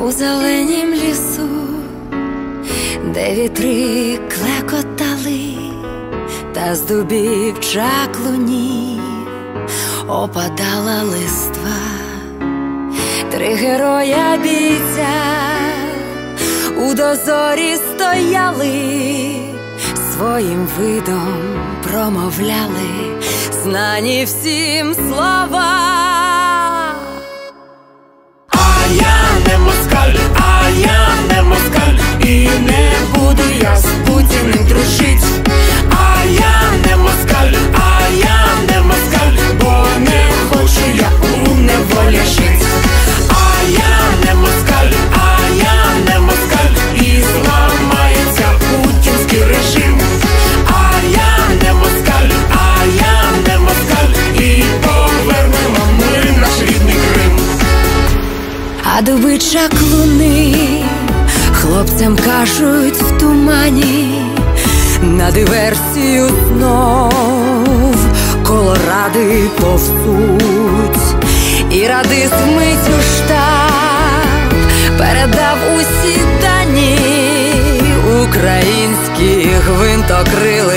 у зеленім лісу, де вітри клекотали, та з дубів чаклунів опадала листва, три героя бійця у дозорі стояли, своїм видом промовляли знані всім слова. А дуби чаклуни хлопцям кажуть в тумані на диверсію знов колоради повзуть, і радист вмить у штаб передав усі дані українських гвинтокрил.